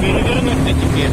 Перевернуть-то теперь.